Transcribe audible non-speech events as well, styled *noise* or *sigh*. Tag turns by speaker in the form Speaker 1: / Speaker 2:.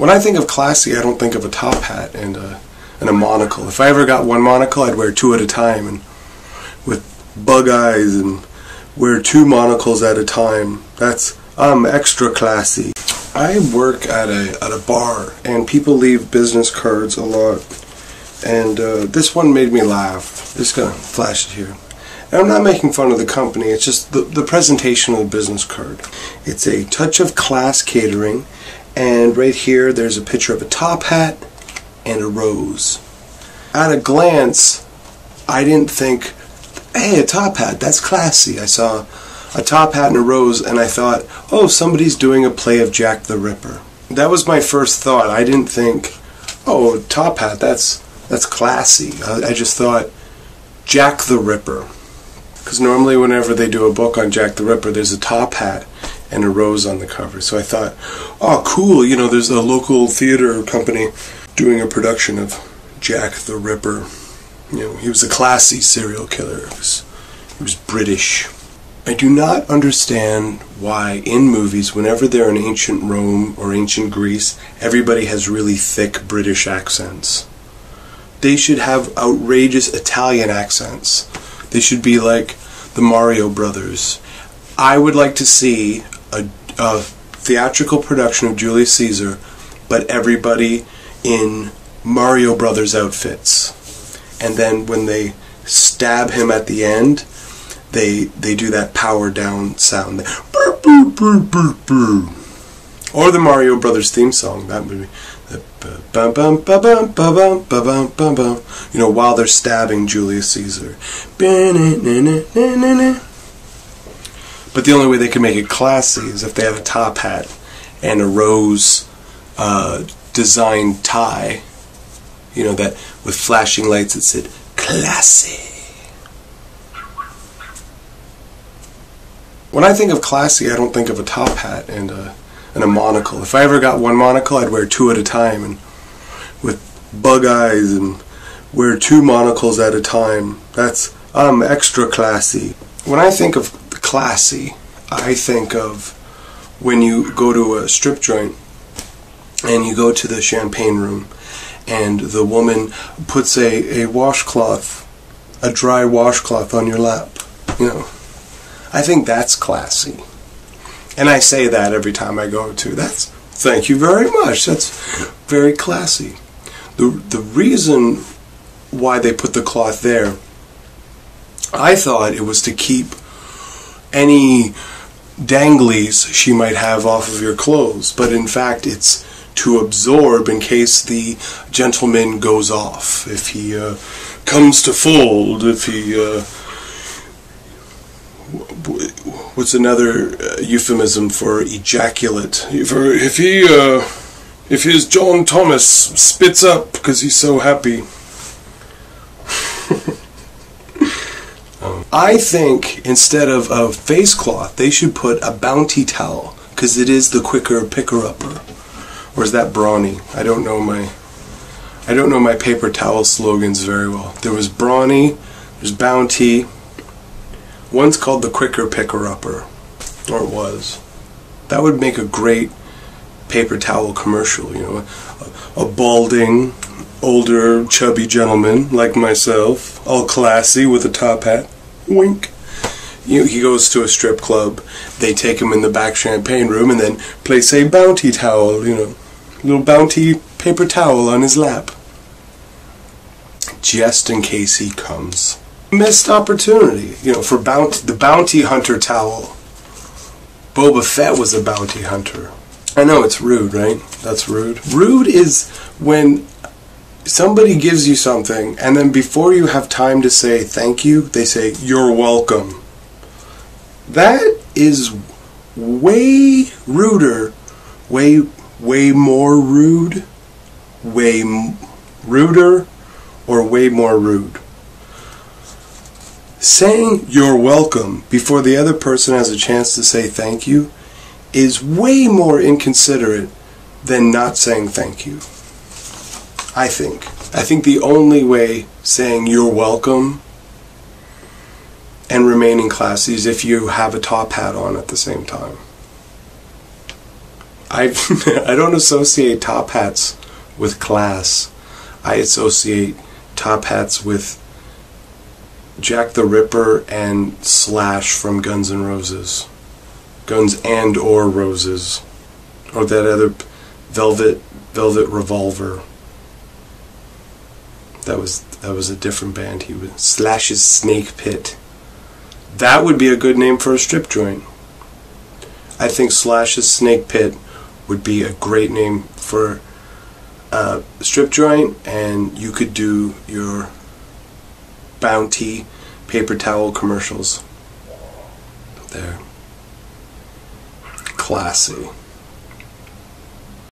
Speaker 1: When I think of classy, I don't think of a top hat and a, and a monocle. If I ever got one monocle, I'd wear two at a time and with bug eyes and wear two monocles at a time. That's I'm extra classy. I work at a at a bar and people leave business cards a lot. And uh, this one made me laugh. Just gonna flash it here. And I'm not making fun of the company, it's just the, the presentation of the business card. It's a touch of class catering and right here there's a picture of a top hat and a rose. At a glance, I didn't think, hey, a top hat, that's classy. I saw a top hat and a rose and I thought, oh, somebody's doing a play of Jack the Ripper. That was my first thought. I didn't think, oh, top hat, that's that's classy. I, I just thought Jack the Ripper. Because normally whenever they do a book on Jack the Ripper, there's a top hat and a rose on the cover. So I thought, oh, cool, you know, there's a local theater company doing a production of Jack the Ripper. You know, he was a classy serial killer. He was, he was British. I do not understand why in movies, whenever they're in ancient Rome or ancient Greece, everybody has really thick British accents. They should have outrageous Italian accents. They should be like the Mario Brothers. I would like to see a, a theatrical production of Julius Caesar, but everybody in Mario Brothers outfits. And then when they stab him at the end, they they do that power down sound. Or the Mario Brothers theme song, that movie. You know, while they're stabbing Julius Caesar. But the only way they could make it classy is if they had a top hat and a rose uh, designed tie. You know, that with flashing lights that said classy. When I think of classy, I don't think of a top hat and a, and a monocle. If I ever got one monocle, I'd wear two at a time and with bug eyes and wear two monocles at a time. That's I'm extra classy. When I think of classy, I think of when you go to a strip joint and you go to the champagne room and the woman puts a, a washcloth, a dry washcloth on your lap. You know, I think that's classy. And I say that every time I go to. That's thank you very much. That's very classy. The the reason why they put the cloth there, I thought it was to keep any danglies she might have off of your clothes, but in fact it's to absorb in case the gentleman goes off, if he uh, comes to fold, if he. Uh, what's another uh, euphemism for ejaculate? For if he, uh, if his John Thomas spits up because he's so happy. I think instead of a face cloth, they should put a bounty towel because it is the quicker picker upper. Or is that brawny? I don't know my I don't know my paper towel slogans very well. There was brawny, there's bounty. One's called the quicker picker upper, or it was. That would make a great paper towel commercial. You know, a, a balding, older, chubby gentleman like myself, all classy with a top hat Wink. You know, he goes to a strip club. They take him in the back champagne room and then place a bounty towel, you know, little bounty paper towel on his lap. Just in case he comes. Missed opportunity, you know, for bounty, the bounty hunter towel. Boba Fett was a bounty hunter. I know it's rude, right? That's rude. Rude is when somebody gives you something and then before you have time to say thank you, they say you're welcome. That is way ruder, way way more rude, way ruder or way more rude. Saying you're welcome before the other person has a chance to say thank you is way more inconsiderate than not saying thank you. I think. I think the only way saying you're welcome and remaining classy is if you have a top hat on at the same time. I *laughs* I don't associate top hats with class. I associate top hats with Jack the Ripper and Slash from Guns N' Roses. Guns and or Roses. Or that other Velvet Velvet Revolver. That was that was a different band he was Slash's Snake Pit. That would be a good name for a strip joint. I think Slash's Snake Pit would be a great name for a strip joint, and you could do your Bounty paper towel commercials there. Classy.